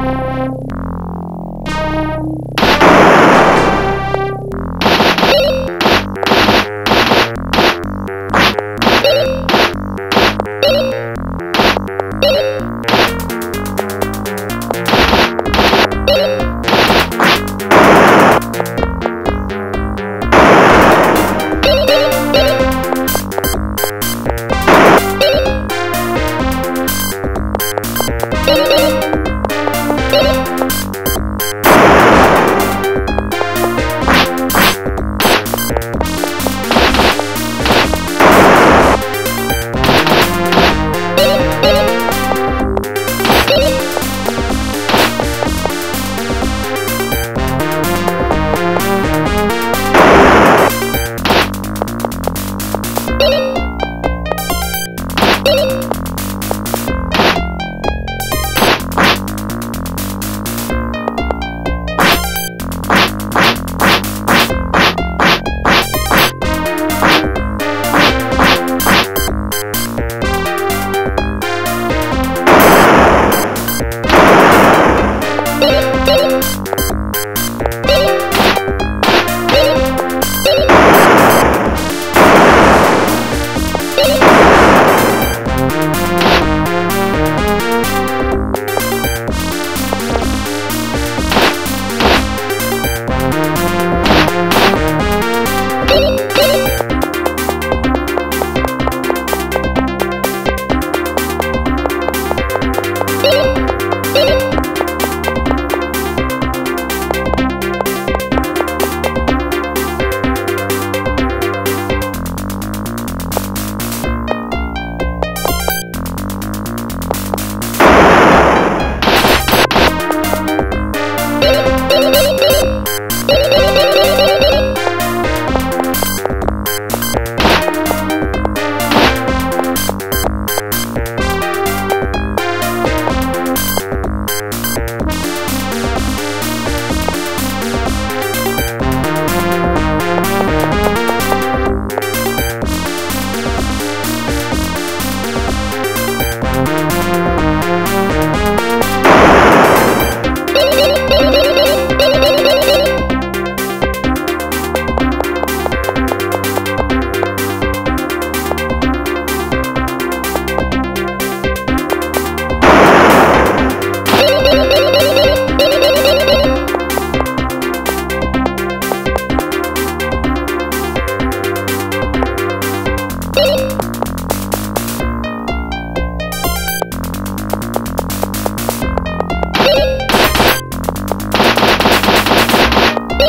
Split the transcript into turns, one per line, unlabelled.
you